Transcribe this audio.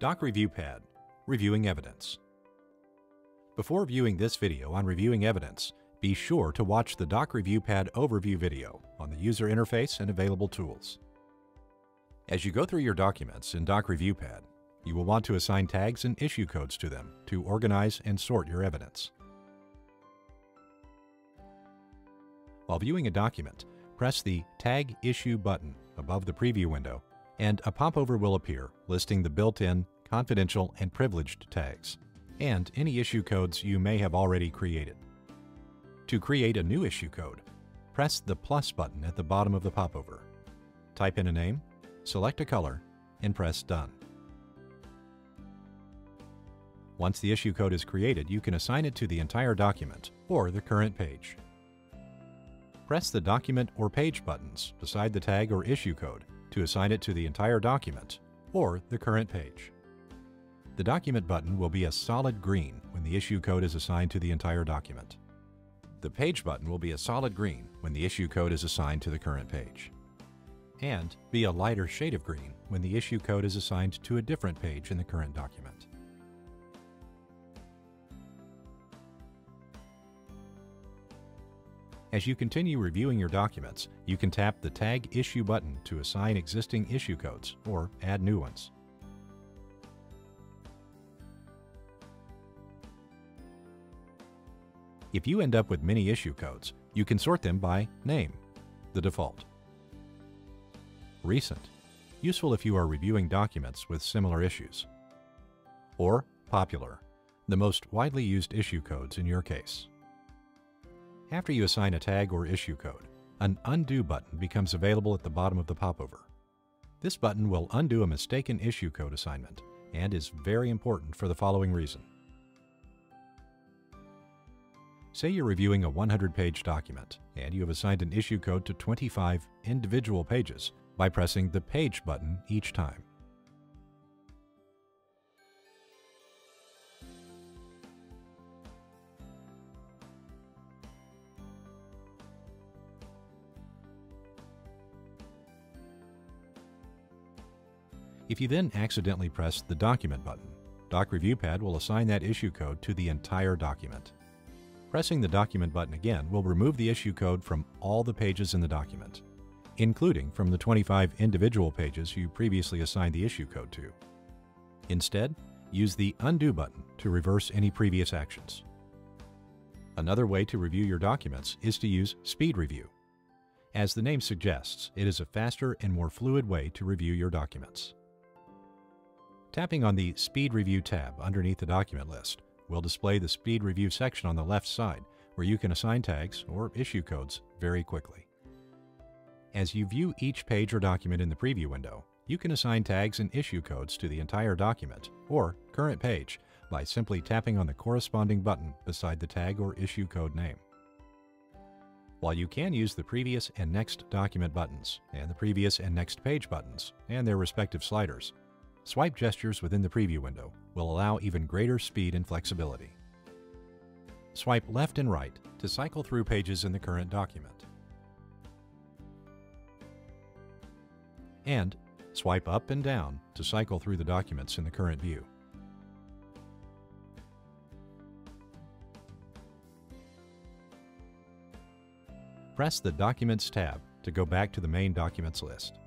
Doc Review Pad Reviewing Evidence Before viewing this video on reviewing evidence, be sure to watch the Doc Review Pad overview video on the user interface and available tools. As you go through your documents in Doc Review Pad, you will want to assign tags and issue codes to them to organize and sort your evidence. While viewing a document, press the Tag Issue button above the preview window and a popover will appear listing the built-in confidential and privileged tags, and any issue codes you may have already created. To create a new issue code, press the plus button at the bottom of the popover. Type in a name, select a color, and press Done. Once the issue code is created, you can assign it to the entire document or the current page. Press the Document or Page buttons beside the tag or issue code to assign it to the entire document or the current page. The Document button will be a solid green when the issue code is assigned to the entire document. The Page button will be a solid green when the issue code is assigned to the current page. And be a lighter shade of green when the issue code is assigned to a different page in the current document. As you continue reviewing your documents, you can tap the Tag Issue button to assign existing issue codes or add new ones. If you end up with many issue codes, you can sort them by name, the default. Recent, useful if you are reviewing documents with similar issues. Or popular, the most widely used issue codes in your case. After you assign a tag or issue code, an Undo button becomes available at the bottom of the popover. This button will undo a mistaken issue code assignment and is very important for the following reason. Say you're reviewing a 100-page document and you have assigned an issue code to 25 individual pages by pressing the Page button each time. If you then accidentally press the Document button, Doc Review Pad will assign that issue code to the entire document. Pressing the Document button again will remove the issue code from all the pages in the document, including from the 25 individual pages you previously assigned the issue code to. Instead, use the Undo button to reverse any previous actions. Another way to review your documents is to use Speed Review. As the name suggests, it is a faster and more fluid way to review your documents. Tapping on the Speed Review tab underneath the document list will display the Speed Review section on the left side where you can assign tags or issue codes very quickly. As you view each page or document in the preview window, you can assign tags and issue codes to the entire document or current page by simply tapping on the corresponding button beside the tag or issue code name. While you can use the previous and next document buttons and the previous and next page buttons and their respective sliders, Swipe gestures within the preview window will allow even greater speed and flexibility. Swipe left and right to cycle through pages in the current document. And swipe up and down to cycle through the documents in the current view. Press the Documents tab to go back to the main documents list.